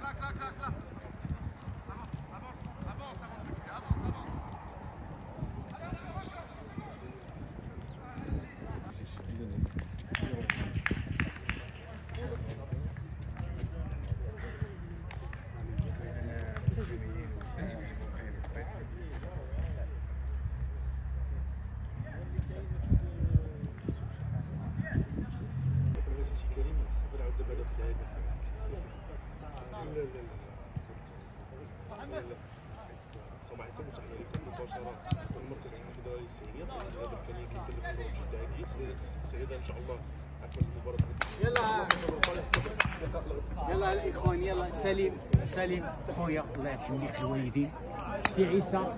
Так, так, так, так. الخير وتحياتكم مباشرة من مركز الدولي السعيدية هذا الكريم كيتكلم في الوجه الدعائية سعيدة إن شاء الله عفوا المباراة يلا يلا الاخوان يلا سليم سليم خويا الله يرحم لك الوالدين سي عيسى